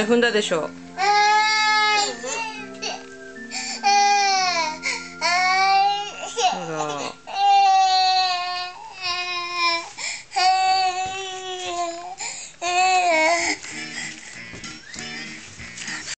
ゃ踏んだでしょう。